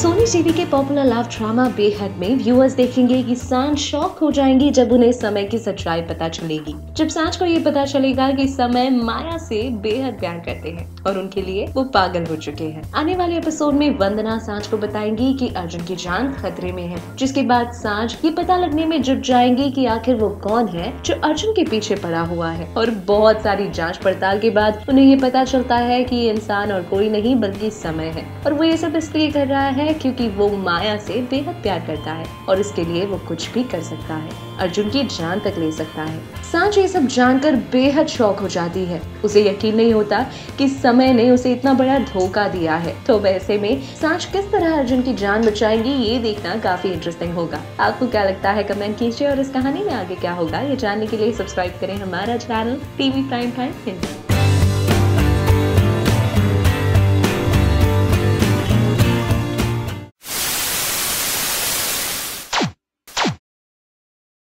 从 TV के popular love drama Beyhadh में viewers देखेंगे कि साँझ शॉक हो जाएँगी जब उन्हें समय की सच्चाई पता चलेगी। जब साँझ को ये पता चलेगा कि समय माया से बेहद प्यार करते हैं और उनके लिए वो पागल हो चुके हैं। आने वाले एपिसोड में वंदना साँझ को बताएँगी कि अर्जुन की जान खतरे में है, जिसके बाद साँझ ये पता लगने में जुट जाएँगे कि आखिर वो कौन है जो अर्जुन के पीछे पड़ा हुआ है। और बहुत सारी जाँच पड़ताल के बाद उन्हें ये पता चलता है कि ये इंसान और कोई नहीं बल्कि समय है। और वो ये सब इसलिए कर रहा है क्योंकि वो माया से बेहद प्यार करता है और इसके लिए वो कुछ भी कर सकता है। अर्जुन की जान तक ले सकता है। साँझ ये सब जानकर बेहद शौक हो जाती है। उसे यकीन नहीं होता कि समय ने उसे इतना बड़ा धोखा दिया है। तो वैसे में साँझ किस तरह अर्जुन की जान बचाएँगी, ये देखना काफ़ी इंटरेस्टिंग होगा। आपको क्या लगता है कमेंट कीजिए और इस कहानी में आगे क्या होगा, ये जानने के लिए सब्सक्राइब करें हमारा channel TV prime time Hindi